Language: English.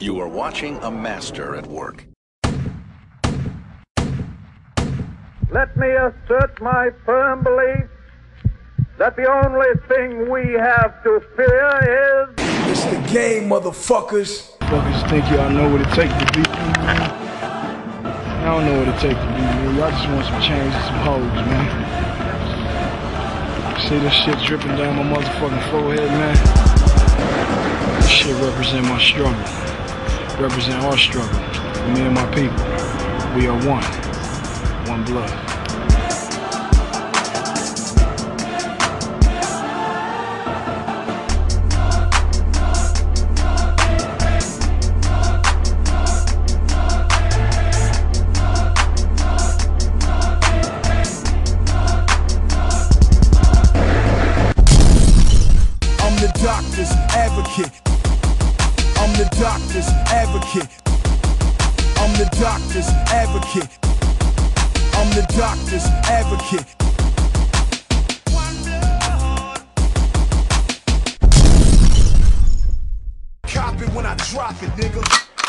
You are watching a master at work. Let me assert my firm belief that the only thing we have to fear is. It's the game, motherfuckers. Motherfuckers think y'all know what it takes to be. Y'all don't know what it takes to be, man. Y'all just want some change and some hoes, man. See this shit dripping down my motherfucking forehead, man? This shit represent my struggle. Represent our struggle. Me and my people. We are one. One blood. I'm the doctor's advocate. I'm the doctor's advocate. I'm the doctor's advocate. I'm the doctor's advocate. Cop it when I drop it, nigga.